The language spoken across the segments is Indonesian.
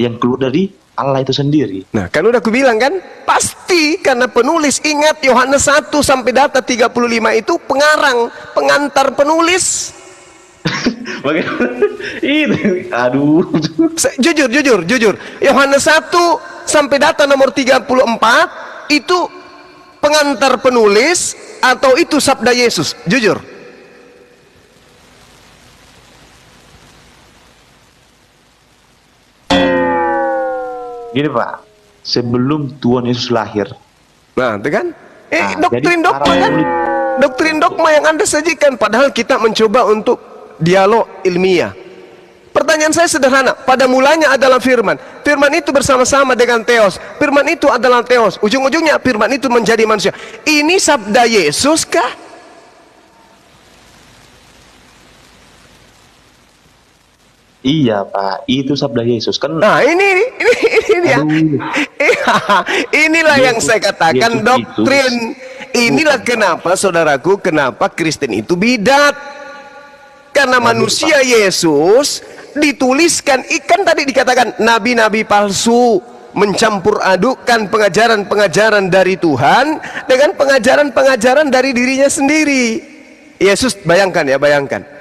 yang keluar dari Allah itu sendiri. Nah, kan udah aku bilang kan, pasti karena penulis ingat Yohanes 1 sampai data 35 itu pengarang, pengantar penulis. Bagaimana? itu, aduh. Jujur, jujur, jujur. Yohanes 1 sampai data nomor 34 itu pengantar penulis atau itu sabda Yesus? Jujur. Gini Pak, sebelum Tuhan Yesus lahir, Nah, itu kan? Eh, Nah, doktrin dogma kan? Doktrin dogma yang Anda sajikan padahal kita mencoba untuk dialog ilmiah. Pertanyaan saya sederhana, pada mulanya adalah firman. Firman itu bersama-sama dengan teos. Firman itu adalah teos. Ujung-ujungnya firman itu menjadi manusia. Ini sabda Yesus kah? Iya Pak, itu sabda Yesus kan. Nah, ini ini ini, ini. Iya, Inilah yang Yesus- saya katakan Yesus doktrin. Inilah kenapa saudaraku, kenapa Kristen itu bidat. Karena manusia Yesus dituliskan ikan tadi dikatakan nabi-nabi palsu mencampur adukkan pengajaran-pengajaran dari Tuhan dengan pengajaran-pengajaran dari dirinya sendiri. Yesus bayangkan ya, bayangkan.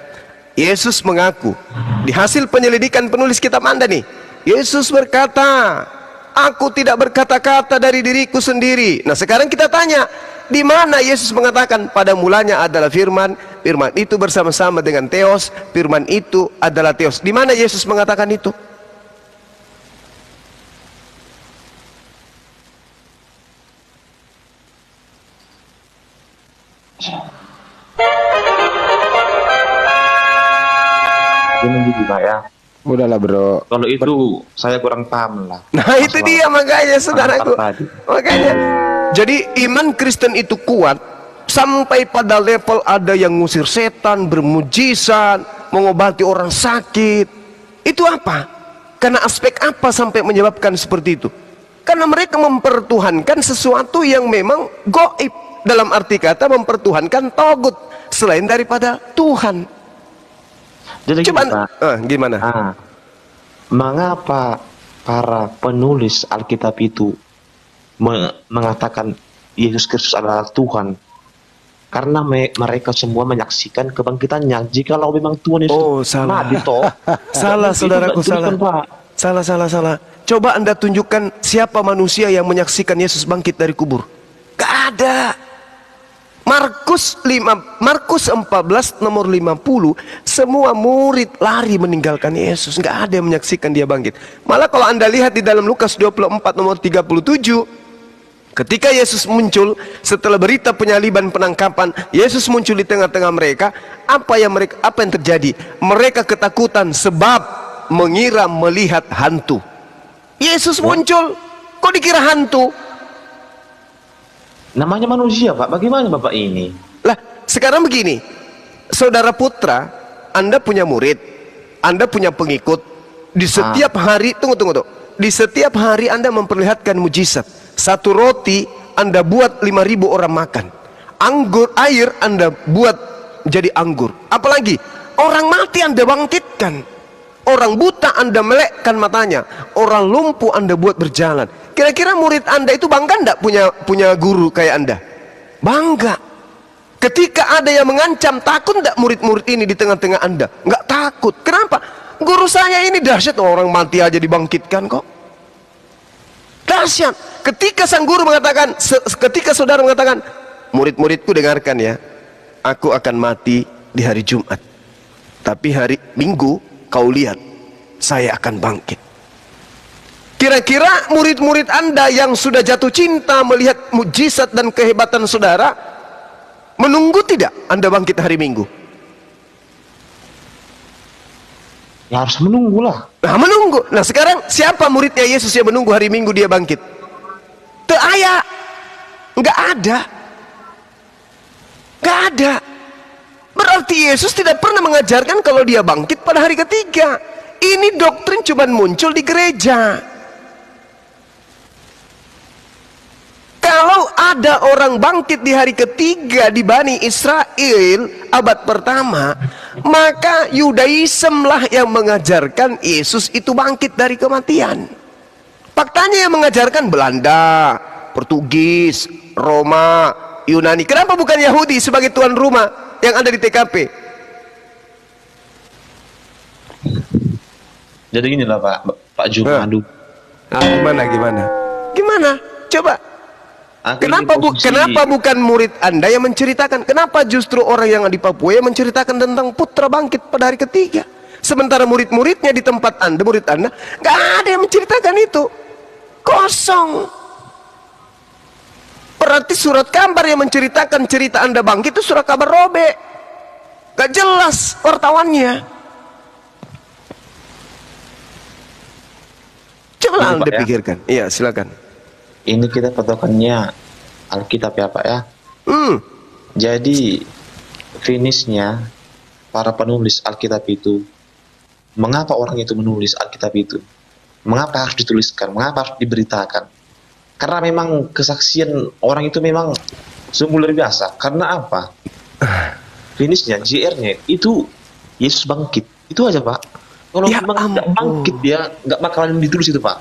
Yesus mengaku di hasil penyelidikan penulis kitab Anda nih. Yesus berkata, "Aku tidak berkata-kata dari diriku sendiri." Nah, sekarang kita tanya, di mana Yesus mengatakan pada mulanya adalah firman, firman itu bersama-sama dengan teos, firman itu adalah teos. Di mana Yesus mengatakan itu? Pak ya. Udahlah bro. Kalau itu saya kurang paham lah. Nah, itu Masalah dia makanya saudaraku. Makanya jadi iman Kristen itu kuat sampai pada level ada yang ngusir setan, bermujizat, mengobati orang sakit. Itu apa? Karena aspek apa sampai menyebabkan seperti itu? Karena mereka mempertuhankan sesuatu yang memang goib. Dalam arti kata mempertuhankan togut selain daripada Tuhan. Jadi Coba gini, Pak. eh, gimana? Ah, mengapa para penulis Alkitab itu me- mengatakan Yesus Kristus adalah Tuhan? Karena me- mereka semua menyaksikan kebangkitannya. Jikalau memang Tuhan Yesus Oh, salah. nabi toh, Salah itu saudaraku salah. Pak. Salah salah salah. Coba Anda tunjukkan siapa manusia yang menyaksikan Yesus bangkit dari kubur. Gak ada. Markus 5 Markus 14 nomor 50 semua murid lari meninggalkan Yesus nggak ada yang menyaksikan dia bangkit malah kalau anda lihat di dalam Lukas 24 nomor 37 Ketika Yesus muncul setelah berita penyaliban penangkapan, Yesus muncul di tengah-tengah mereka. Apa yang mereka apa yang terjadi? Mereka ketakutan sebab mengira melihat hantu. Yesus muncul, kok dikira hantu? Namanya manusia, Pak. Bagaimana Bapak ini? Lah, sekarang begini. Saudara putra, Anda punya murid, Anda punya pengikut. Di setiap hari, tunggu tunggu tunggu. Di setiap hari Anda memperlihatkan mujizat. Satu roti Anda buat 5000 orang makan. Anggur air Anda buat jadi anggur. Apalagi orang mati Anda bangkitkan. Orang buta Anda melekkan matanya. Orang lumpuh Anda buat berjalan. Kira-kira murid Anda itu bangga enggak punya punya guru kayak Anda? Bangga. Ketika ada yang mengancam, takut enggak murid-murid ini di tengah-tengah Anda? Enggak takut. Kenapa? Guru saya ini dahsyat orang mati aja dibangkitkan kok. Dahsyat. Ketika sang guru mengatakan, ketika saudara mengatakan, murid-muridku dengarkan ya, aku akan mati di hari Jumat. Tapi hari Minggu kau lihat, saya akan bangkit. Kira-kira murid-murid Anda yang sudah jatuh cinta melihat mujizat dan kehebatan saudara, menunggu tidak Anda bangkit hari Minggu? Ya harus menunggu lah. Nah menunggu. Nah sekarang siapa muridnya Yesus yang menunggu hari Minggu dia bangkit? Te aya. Enggak ada. Enggak ada. Berarti Yesus tidak pernah mengajarkan kalau dia bangkit pada hari ketiga. Ini doktrin cuma muncul di gereja. Kalau ada orang bangkit di hari ketiga di Bani Israel abad pertama, maka Yudaism lah yang mengajarkan Yesus itu bangkit dari kematian. Faktanya yang mengajarkan Belanda, Portugis, Roma, Yunani. Kenapa bukan Yahudi sebagai tuan rumah yang ada di TKP? Jadi gini lah Pak, Pak Jumadu. Nah, gimana gimana? Gimana? Coba. Aku Kenapa bu, kenapa bukan murid Anda yang menceritakan? Kenapa justru orang yang di Papua yang menceritakan tentang putra bangkit pada hari ketiga? Sementara murid-muridnya di tempat Anda, murid Anda, nggak ada yang menceritakan itu. Kosong. Berarti surat kabar yang menceritakan cerita Anda bangkit itu surat kabar robek. Gak jelas wartawannya. Coba Ini, Anda Pak, ya. pikirkan. Iya, silakan. Ini kita patokannya Alkitab ya Pak ya. Hmm. Jadi finishnya para penulis Alkitab itu mengapa orang itu menulis Alkitab itu? Mengapa harus dituliskan? Mengapa harus diberitakan? Karena memang kesaksian orang itu memang sungguh luar biasa. Karena apa? Finishnya, JR-nya itu Yesus bangkit. Itu aja Pak. Kalau Ya memang nggak bangkit dia nggak bakalan ditulis itu Pak.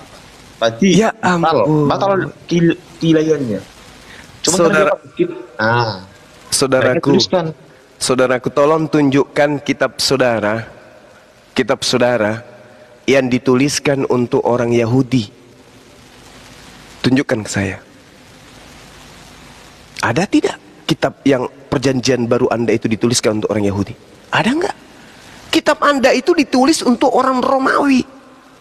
Berarti Ya batal, ampun. batal kil- kilayannya. Cuma karena Saudara- bangkit. Ah, Akhirnya Saudaraku, saudaraku tolong tunjukkan kitab saudara, kitab saudara yang dituliskan untuk orang Yahudi. Tunjukkan ke saya. Ada tidak kitab yang perjanjian baru Anda itu dituliskan untuk orang Yahudi? Ada enggak? Kitab Anda itu ditulis untuk orang Romawi,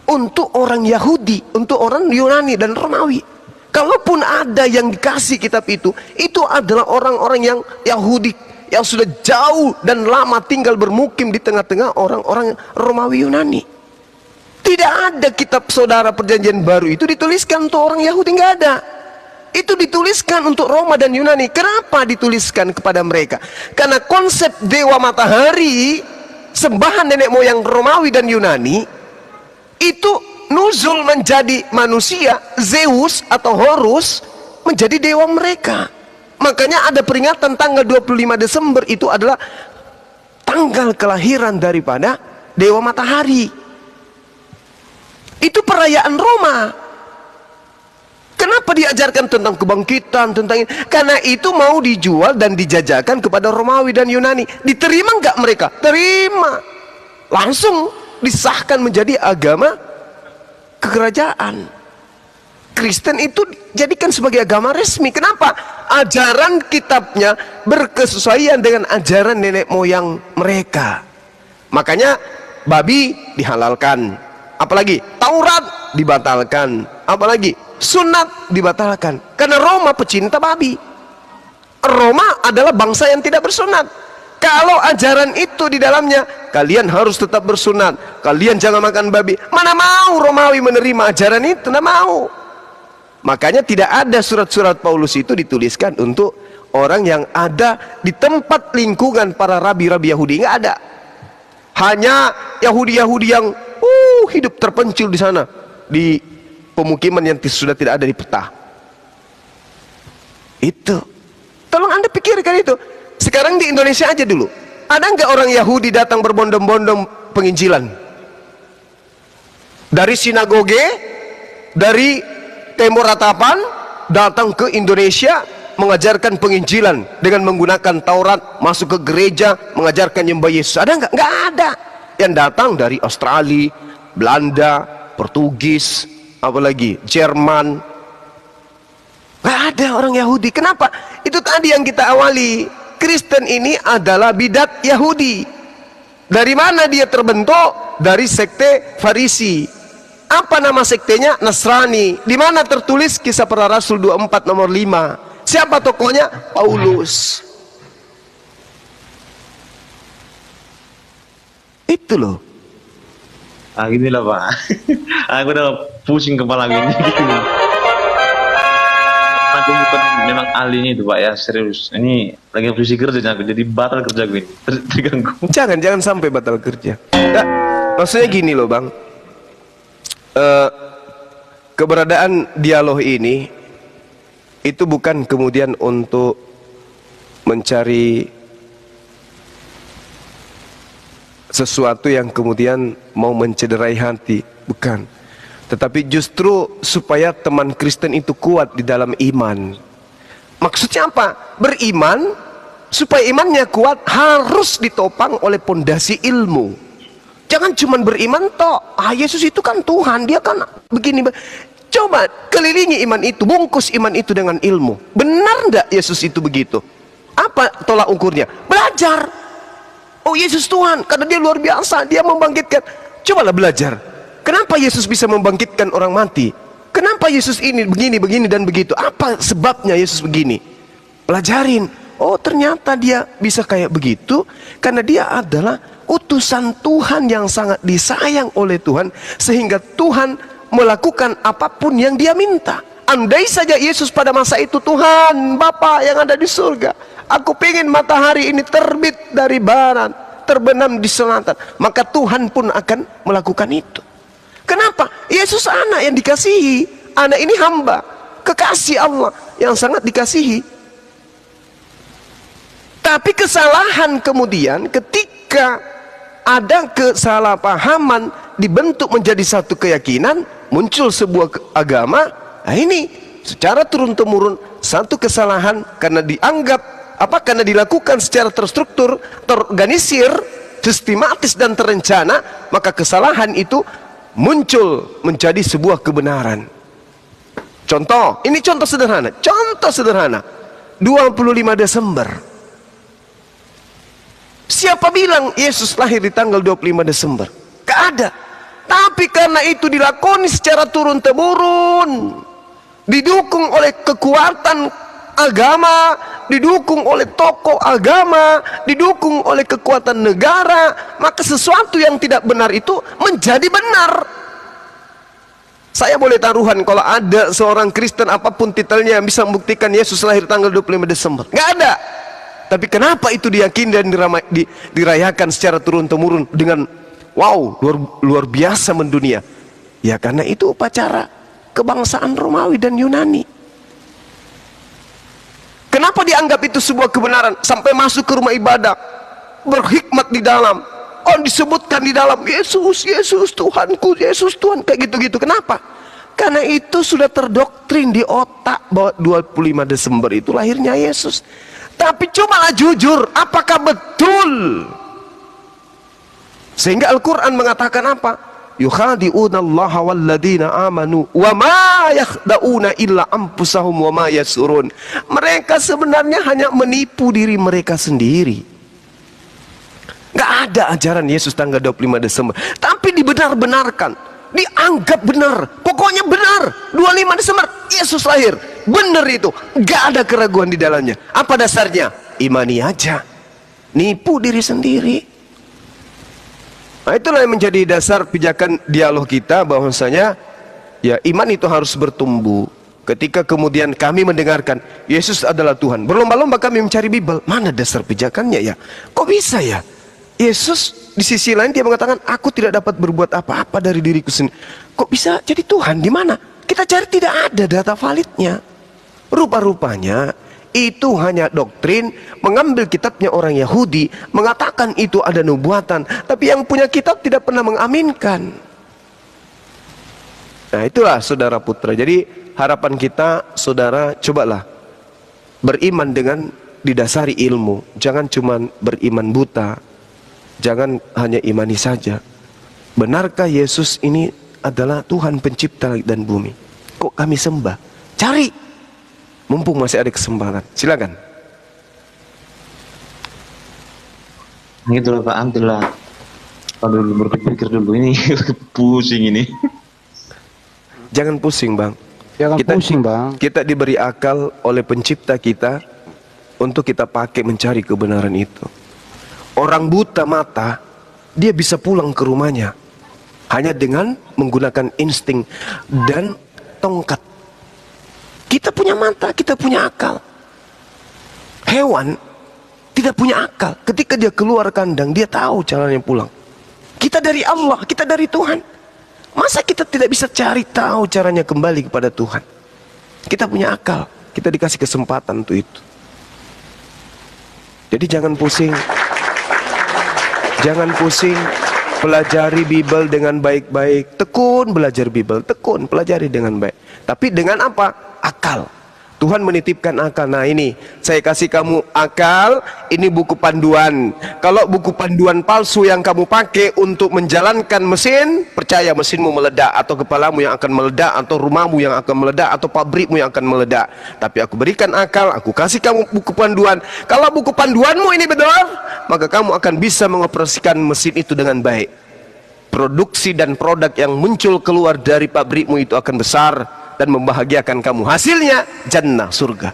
untuk orang Yahudi, untuk orang Yunani dan Romawi. Kalaupun ada yang dikasih kitab itu, itu adalah orang-orang yang Yahudi yang sudah jauh dan lama tinggal bermukim di tengah-tengah orang-orang Romawi Yunani. Tidak ada kitab saudara perjanjian baru itu dituliskan untuk orang Yahudi nggak ada. Itu dituliskan untuk Roma dan Yunani. Kenapa dituliskan kepada mereka? Karena konsep dewa matahari sembahan nenek moyang Romawi dan Yunani itu nuzul menjadi manusia Zeus atau Horus menjadi dewa mereka. Makanya ada peringatan tanggal 25 Desember itu adalah tanggal kelahiran daripada dewa matahari. Itu perayaan Roma. Kenapa diajarkan tentang kebangkitan, tentang ini? Karena itu mau dijual dan dijajakan kepada Romawi dan Yunani. Diterima nggak mereka? Terima. Langsung disahkan menjadi agama kekerajaan. Kristen itu jadikan sebagai agama resmi. Kenapa? Ajaran kitabnya berkesesuaian dengan ajaran nenek moyang mereka. Makanya babi dihalalkan. Apalagi Taurat dibatalkan. Apalagi sunat dibatalkan. Karena Roma pecinta babi. Roma adalah bangsa yang tidak bersunat. Kalau ajaran itu di dalamnya, kalian harus tetap bersunat. Kalian jangan makan babi. Mana mau Romawi menerima ajaran itu? Tidak mau. Makanya tidak ada surat-surat Paulus itu dituliskan untuk orang yang ada di tempat lingkungan para rabi-rabi Yahudi. Nggak ada. Hanya Yahudi-Yahudi yang uh, hidup terpencil di sana. Di pemukiman yang sudah tidak ada di peta. Itu. Tolong anda pikirkan itu. Sekarang di Indonesia aja dulu. Ada nggak orang Yahudi datang berbondong-bondong penginjilan? Dari sinagoge, dari Timur Ratapan, datang ke Indonesia mengajarkan penginjilan dengan menggunakan Taurat, masuk ke gereja, mengajarkan nyembah Yesus. Ada nggak? Nggak ada. Yang datang dari Australia, Belanda, Portugis, apalagi Jerman, Gak ada orang Yahudi. Kenapa? Itu tadi yang kita awali. Kristen ini adalah bidat Yahudi. Dari mana dia terbentuk? Dari sekte Farisi. Apa nama sektenya? Nasrani. Di mana tertulis kisah para Rasul 24 nomor 5? Siapa tokohnya? Paulus. Itu loh. Ah gini lah Pak. Aku udah pusing kepala gini. Aku bukan memang ahlinya itu Pak ya serius. Ini lagi pusing kerja aku jadi batal kerja gue ini. Ter- Terganggu. Jangan, jangan sampai batal kerja. Nggak, maksudnya gini loh bang. Eh, keberadaan dialog ini itu bukan kemudian untuk mencari sesuatu yang kemudian mau mencederai hati, bukan. Tetapi justru supaya teman Kristen itu kuat di dalam iman. Maksudnya apa? Beriman supaya imannya kuat harus ditopang oleh pondasi ilmu. Jangan cuma beriman toh. Ah Yesus itu kan Tuhan, dia kan begini. Coba kelilingi iman itu, bungkus iman itu dengan ilmu. Benar enggak Yesus itu begitu? Apa tolak ukurnya? Belajar. Oh Yesus Tuhan, karena dia luar biasa, dia membangkitkan. Cobalah belajar. Kenapa Yesus bisa membangkitkan orang mati? Kenapa Yesus ini begini, begini dan begitu? Apa sebabnya Yesus begini? Pelajarin. Oh ternyata dia bisa kayak begitu karena dia adalah utusan Tuhan yang sangat disayang oleh Tuhan sehingga Tuhan melakukan apa pun yang dia minta. Andai saja Yesus pada masa itu Tuhan Bapa yang ada di surga. Aku pengen matahari ini terbit dari barat, terbenam di selatan. Maka Tuhan pun akan melakukan itu. Kenapa? Yesus anak yang dikasihi. Anak ini hamba. Kekasih Allah yang sangat dikasihi. Tapi kesalahan kemudian ketika ada kesalahpahaman dibentuk menjadi satu keyakinan muncul sebuah agama nah ini secara turun temurun satu kesalahan karena dianggap apa? Karena dilakukan secara terstruktur terorganisir sistematis dan terencana maka kesalahan itu muncul menjadi sebuah kebenaran. Contoh ini contoh sederhana contoh sederhana. 25 Desember. Siapa bilang Yesus lahir di tanggal 25 Desember? Gak ada. Tapi karena itu dilakoni secara turun temurun, didukung oleh kekuatan agama, didukung oleh tokoh agama, didukung oleh kekuatan negara, maka sesuatu yang tidak benar itu menjadi benar. Saya boleh taruhan kalau ada seorang Kristen apa pun titelnya yang bisa membuktikan Yesus lahir tanggal 25 Desember. Gak ada. Tapi kenapa itu diyakini dan dirayakan secara turun temurun dengan Wow, luar, luar biasa mendunia. Ya karena itu upacara kebangsaan Romawi dan Yunani. Kenapa dianggap itu sebuah kebenaran? Sampai masuk ke rumah ibadah berhikmat di dalam. Oh disebutkan di dalam Yesus Yesus Tuhanku Yesus Tuhan kayak gitu-gitu. Kenapa? Karena itu sudah terdoktrin di otak bahwa 25 Desember itu lahirnya Yesus. Tapi cumalah jujur apakah betul? Sehingga Al-Quran mengatakan apa? Yukhadi'una Allah amanu wa ma yakhda'una illa ampusahum wa ma yasurun. Mereka sebenarnya hanya menipu diri mereka sendiri. Gak ada ajaran Yesus tanggal 25 Desember. Tapi dibenar-benarkan. Dianggap benar. Pokoknya benar. 25 Desember Yesus lahir. Benar itu. Gak ada keraguan di dalamnya. Apa dasarnya? Imani aja. Nipu diri sendiri. Nah, itulah yang menjadi dasar pijakan dialog kita bahwasanya ya iman itu harus bertumbuh. Ketika kemudian kami mendengarkan Yesus adalah Tuhan, berlomba-lomba kami mencari Bible. Mana dasar pijakannya ya? Kok bisa ya? Yesus di sisi lain dia mengatakan, aku tidak dapat berbuat apa-apa dari diriku sendiri. Kok bisa jadi Tuhan? Di mana? Kita cari tidak ada data validnya. Rupa-rupanya itu hanya doktrin mengambil kitabnya orang Yahudi mengatakan itu ada nubuatan tapi yang punya kitab tidak pernah mengaminkan. Nah itulah saudara putra. Jadi harapan kita saudara cobalah beriman dengan didasari ilmu. Jangan cuma beriman buta jangan hanya imani saja. Benarkah Yesus ini adalah Tuhan pencipta dan bumi? Kok kami sembah? Cari Mumpung masih ada kesempatan. Silakan. Gitu loh Pak, ambillah. Kalau dulu berpikir dulu ini pusing ini. Jangan pusing bang. Jangan kita, pusing bang. Kita diberi akal oleh pencipta kita untuk kita pakai mencari kebenaran itu. Orang buta mata, dia bisa pulang ke rumahnya hanya dengan menggunakan insting dan tongkat kita punya mata, kita punya akal. Hewan tidak punya akal. Ketika dia keluar kandang, dia tahu caranya pulang. Kita dari Allah, kita dari Tuhan. Masa kita tidak bisa cari tahu caranya kembali kepada Tuhan? Kita punya akal, Kita dikasih kesempatan untuk itu. Jadi jangan pusing. Jangan pusing. Pelajari Bible dengan baik-baik. Tekun belajar Bible. Tekun pelajari dengan baik. Tapi dengan apa? Akal. Tuhan menitipkan akal. Nah ini, saya kasih kamu akal, ini buku panduan. Kalau buku panduan palsu yang kamu pakai untuk menjalankan mesin, percaya mesinmu meledak, atau kepalamu yang akan meledak, atau rumahmu yang akan meledak, atau pabrikmu yang akan meledak. Tapi aku berikan akal, aku kasih kamu buku panduan. Kalau buku panduanmu ini benar, maka kamu akan bisa mengoperasikan mesin itu dengan baik. Produksi dan produk yang muncul keluar dari pabrikmu itu akan besar, dan membahagiakan kamu. Hasilnya jannah surga.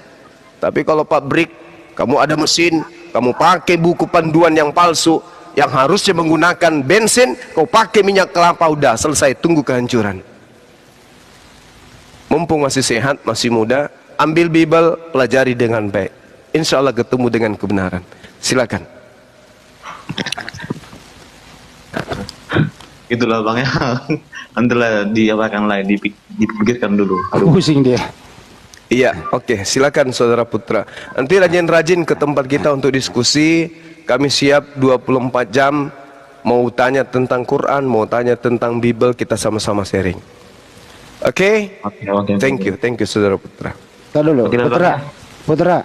Tapi kalau pabrik kamu ada mesin, kamu pakai buku panduan yang palsu yang harusnya menggunakan bensin, kau pakai minyak kelapa udah selesai tunggu kehancuran. Mumpung masih sehat, masih muda, ambil Bible, pelajari dengan baik. Insya Allah ketemu dengan kebenaran. Silakan. Itulah bang ya. Nantilah diapakan lain dipikirkan dulu. Aduh. Pusing dia. Iya, oke. Okay. Silakan Saudara Putra. Nanti rajin-rajin ke tempat kita untuk diskusi. Kami siap 24 jam mau tanya tentang Quran, mau tanya tentang Bible, kita sama-sama sharing. Oke? Okay? Oke, okay, oke. Okay, thank you, thank you Saudara Putra. Tahu dulu, Putra. Putra.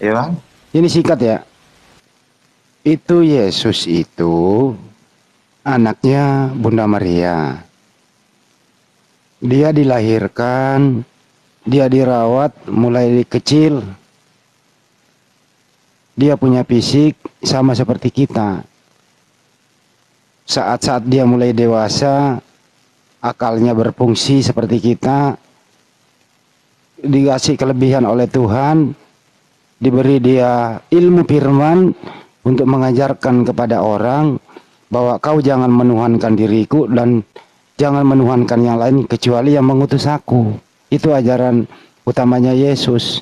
Ya, Bang. Ini singkat ya. Itu Yesus itu anaknya Bunda Maria. Dia dilahirkan, dia dirawat mulai kecil. Dia punya fisik sama seperti kita. Saat-saat dia mulai dewasa, akalnya berfungsi seperti kita, dikasih kelebihan oleh Tuhan, diberi dia ilmu firman untuk mengajarkan kepada orang bahwa kau jangan menuhankan diriku dan Jangan menuhankan yang lain kecuali yang mengutus aku. Itu ajaran utamanya Yesus.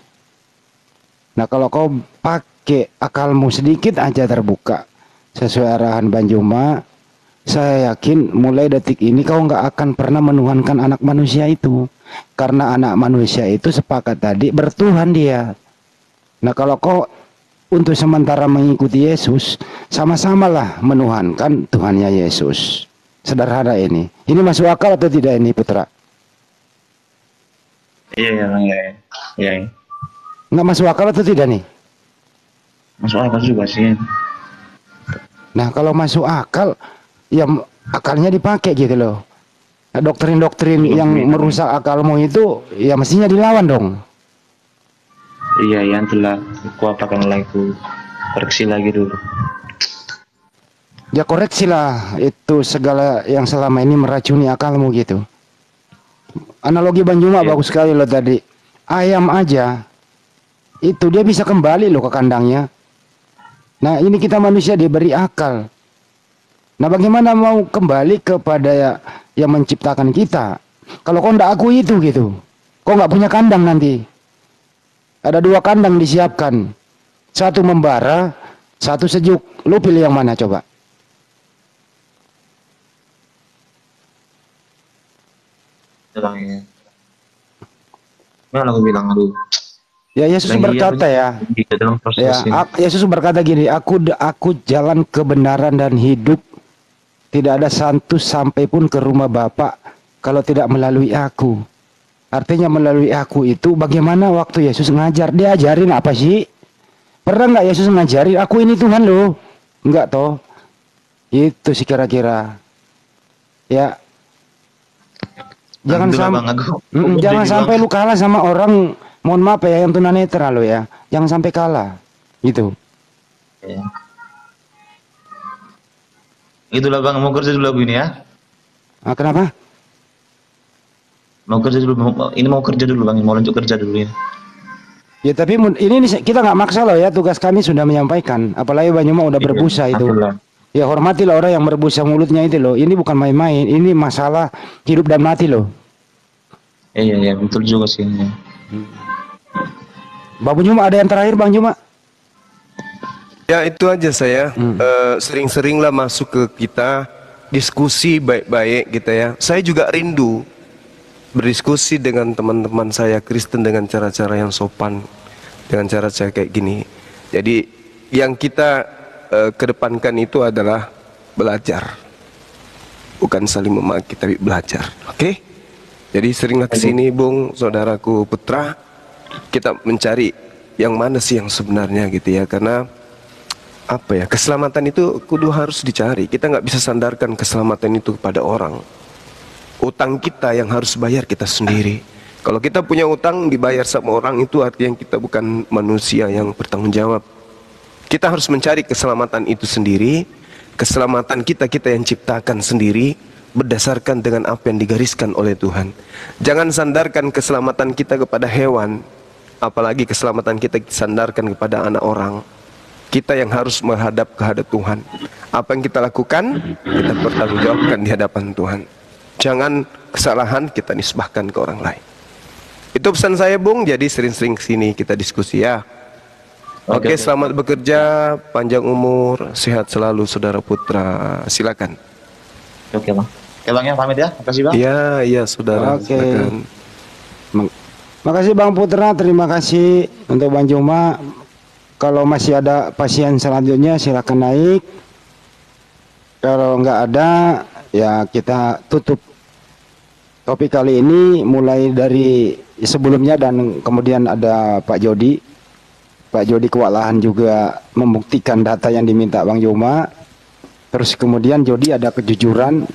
Nah kalau kau pakai akalmu sedikit aja terbuka sesuai arahan Banjuma, saya yakin mulai detik ini kau nggak akan pernah menuhankan anak manusia itu. Karena anak manusia itu sepakat tadi bertuhan dia. Nah kalau kau untuk sementara mengikuti Yesus, sama-samalah menuhankan Tuhannya Yesus. Sederhana ini. Ini masuk akal atau tidak ini Putra? Iya, iya, iya. Iya. iya. Nggak masuk akal atau tidak nih? Masuk akal juga sih. Nah, kalau masuk akal, ya akalnya dipakai gitu loh. Nah, doktrin-doktrin yang merusak akalmu itu, ya mestinya dilawan dong. Iya, yang telah aku apakan lagi, koreksi lagi dulu ya koreksilah itu segala yang selama ini meracuni akalmu gitu. Analogi Banjuma ya. bagus sekali loh tadi. Ayam aja itu dia bisa kembali loh ke kandangnya. Nah ini kita manusia diberi akal. Nah bagaimana mau kembali kepada ya, yang menciptakan kita? Kalau kau ndak aku itu gitu, kau nggak punya kandang nanti. Ada dua kandang disiapkan, satu membara, satu sejuk. Lu pilih yang mana coba? Bilangnya Mana aku bilang aduh Ya Yesus berkata ya, dalam ya Yesus berkata gini, aku aku jalan kebenaran dan hidup, tidak ada satu sampai pun ke rumah Bapak kalau tidak melalui aku. Artinya melalui aku itu bagaimana waktu Yesus ngajar, dia ajarin apa sih? Pernah nggak Yesus ngajarin aku ini Tuhan loh? Enggak toh? Itu sih kira-kira. Ya, jangan sampai mm, jangan sampai lu kalah sama orang mohon maaf ya yang tunanetra lo ya. Jangan sampai kalah gitu. Ya. itulah bang mau kerja dulu ini ya. Ah, kenapa? Mau kerja dulu ini mau kerja dulu bang mau lanjut kerja dulu ya. Ya tapi ini kita nggak maksa loh ya tugas kami sudah menyampaikan. Apalagi Banyuma udah iya, berbusa itu Ya hormatilah orang yang berbusa mulutnya itu loh. Ini bukan main-main. Ini masalah hidup dan mati loh. Iya iya betul juga sih. Ya. Bang Juma ada yang terakhir Bang Juma? Ya itu aja saya. Hmm. Uh, sering-seringlah masuk ke kita diskusi baik-baik gitu ya. Saya juga rindu berdiskusi dengan teman-teman saya Kristen dengan cara-cara yang sopan, dengan cara-cara kayak gini. Jadi yang kita uh, kedepankan itu adalah belajar, bukan saling memaki tapi belajar. Oke? Okay? Jadi seringlah ke sini, Bung, saudaraku Putra, kita mencari yang mana sih yang sebenarnya gitu ya, karena apa ya keselamatan itu kudu harus dicari. Kita nggak bisa sandarkan keselamatan itu kepada orang. Utang kita yang harus bayar kita sendiri. Kalau kita punya utang dibayar sama orang itu artinya kita bukan manusia yang bertanggung jawab. Kita harus mencari keselamatan itu sendiri. Keselamatan kita kita yang ciptakan sendiri berdasarkan dengan apa yang digariskan oleh Tuhan. Jangan sandarkan keselamatan kita kepada hewan, apalagi keselamatan kita sandarkan kepada anak orang. Kita yang harus menghadap kehadap Tuhan. Apa yang kita lakukan, kita pertanggungjawabkan di hadapan Tuhan. Jangan kesalahan kita nisbahkan ke orang lain. Itu pesan saya, Bung. Jadi sering-sering sini kita diskusi ya. Oke, Oke, selamat bekerja, panjang umur, sehat selalu, saudara putra. Silakan. Oke, Bang. Oke Bang ya, pamit ya. Makasih Bang. Iya, iya Saudara. Oke. Makasih Bang Putra, terima kasih untuk Bang Juma. Kalau masih ada pasien selanjutnya silakan naik. Kalau nggak ada ya kita tutup topik kali ini mulai dari sebelumnya dan kemudian ada Pak Jody. Pak Jody kewalahan juga membuktikan data yang diminta Bang Juma. Terus kemudian Jody ada kejujuran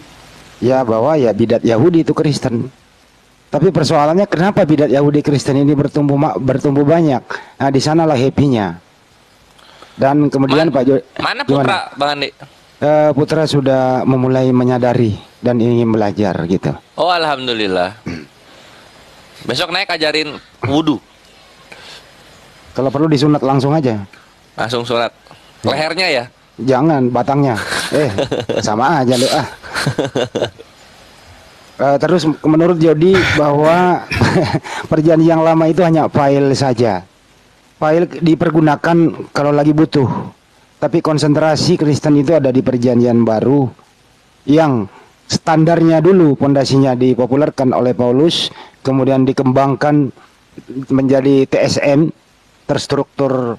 ya bahwa ya bidat Yahudi itu Kristen. Tapi persoalannya kenapa bidat Yahudi Kristen ini bertumbuh bertumbuh banyak? Nah, di sanalah happy-nya. Dan kemudian Man, Pak Jo Mana Putra, gimana? Bang Andi? Uh, Putra sudah memulai menyadari dan ingin belajar gitu. Oh, alhamdulillah. Besok naik ajarin wudhu. Kalau perlu disunat langsung aja. Langsung sunat. Lehernya ya? Jangan batangnya. Eh, sama aja lu ah uh, terus menurut Jody bahwa perjanjian yang lama itu hanya file saja. File dipergunakan kalau lagi butuh. Tapi konsentrasi Kristen itu ada di perjanjian baru yang standarnya dulu pondasinya dipopulerkan oleh Paulus, kemudian dikembangkan menjadi TSM terstruktur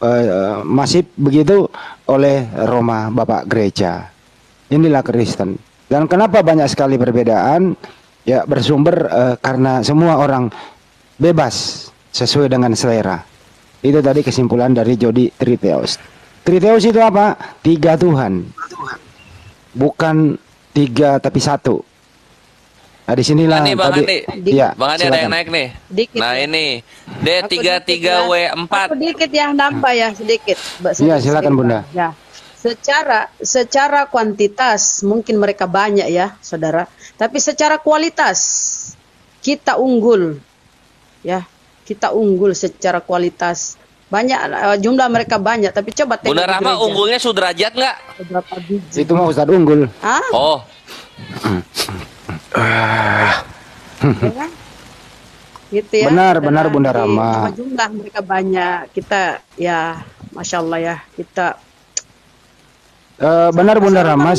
uh, masif begitu oleh Roma Bapak Gereja. Inilah Kristen. Dan kenapa banyak sekali perbedaan? Ya bersumber uh, karena semua orang bebas sesuai dengan selera. Itu tadi kesimpulan dari Jody Triteos. Triteos itu apa? Tiga Tuhan. Bukan tiga tapi satu. Nah di sinilah nih, Bang. Andi. Ya, Bang Andi ada yang naik nih. Dikit. Nah ini D tiga tiga W empat. Sedikit yang nambah ya sedikit. Iya silakan Bunda. Ya. Secara secara kuantitas mungkin mereka banyak ya, Saudara. Tapi secara kualitas kita unggul. Ya, kita unggul secara kualitas. Banyak uh, jumlah mereka banyak, tapi coba tengok Bunda Rahma unggulnya sudrajat nggak? Berapa biji? Itu mau Ustaz unggul. Hah? Oh. ya Gitu ya. Benar, benar Bunda Rama. Jumlah mereka banyak. Kita ya, masya Allah ya, kita Uh, benar Bunda Rama,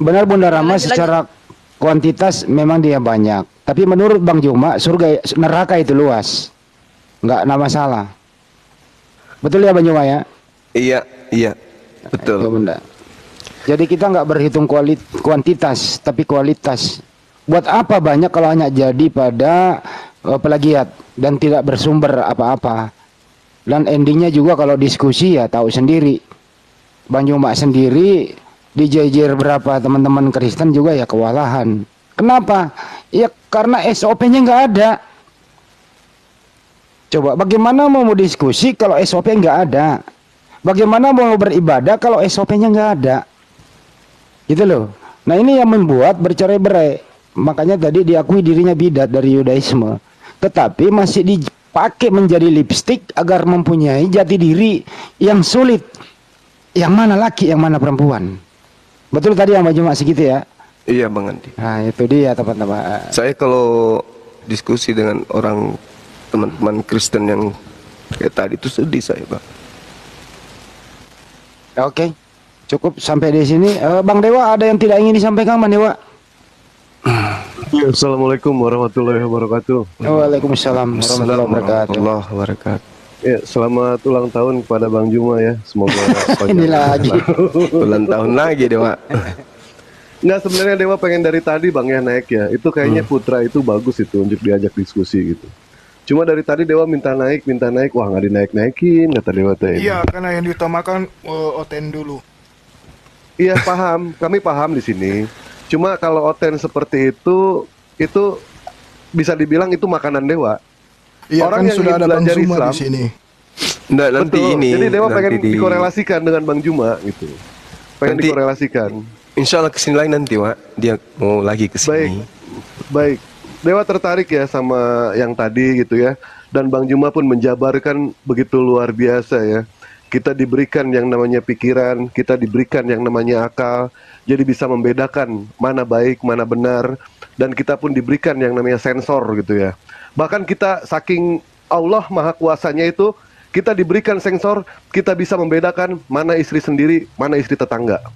benar Bunda Rama secara kuantitas memang dia banyak. Tapi menurut Bang Juma, surga neraka itu luas, nggak ada masalah. Betul ya Bang Juma ya? Iya, iya, betul. Itu, Bunda. Jadi kita nggak berhitung kualit kuantitas, tapi kualitas. Buat apa banyak kalau hanya jadi pada uh, pelagiat dan tidak bersumber apa-apa? Dan endingnya juga kalau diskusi ya tahu sendiri. Banyumak sendiri dijejer berapa teman-teman Kristen juga ya kewalahan. Kenapa? Ya karena SOP-nya nggak ada. Coba bagaimana mau diskusi kalau SOP nggak ada? Bagaimana mau beribadah kalau SOP-nya nggak ada? Gitu loh. Nah ini yang membuat bercerai-berai. Makanya tadi diakui dirinya bidat dari Yudaisme. Tetapi masih di pakai menjadi lipstick agar mempunyai jati diri yang sulit. Yang mana laki, yang mana perempuan. Betul tadi yang baju masih gitu ya? Iya Bang Andi. Nah itu dia teman-teman. Saya kalau diskusi dengan orang teman-teman Kristen yang kayak tadi itu sedih saya Bang. Oke, cukup sampai di sini. Uh, Bang Dewa ada yang tidak ingin disampaikan Bang Dewa? Assalamualaikum warahmatullahi wabarakatuh. Waalaikumsalam warahmatullahi wabarakatuh. warahmatullahi wabarakatuh. Ya, selamat ulang tahun kepada Bang Juma ya. Semoga Ini lagi. Ulang tahun lagi Dewa. Nggak sebenarnya Dewa pengen dari tadi Bang ya naik ya. Itu Hmm. kayaknya Putra itu bagus itu untuk diajak diskusi gitu. Cuma dari tadi Dewa minta naik, minta naik, wah nggak dinaik-naikin kata Dewa teh. Iya, karena yang diutamakan eh, Oten dulu. Iya paham, kami paham di sini. Cuma kalau oten seperti itu, itu bisa dibilang itu makanan dewa. Iya, Orang kan yang sudah ada Bang Zuma Islam, di sini. Nggak, nanti Betul. ini. Jadi dewa nanti pengen di- dikorelasikan dengan Bang Juma gitu. Pengen Nanti- dikorelasikan. Insya Allah ke sini lagi nanti, Wak. Dia mau lagi Baik, ke sini. baik. Dewa tertarik ya sama yang tadi gitu ya. Dan Bang Juma pun menjabarkan begitu luar biasa ya. Kita diberikan yang namanya pikiran, kita diberikan yang namanya akal. Jadi bisa membedakan mana baik, mana benar. Dan kita pun diberikan yang namanya sensor gitu ya. Bahkan kita saking Allah Maha Kuasanya itu, kita diberikan sensor, kita bisa membedakan mana istri sendiri, mana istri tetangga.